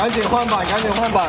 赶紧换板，赶紧换板。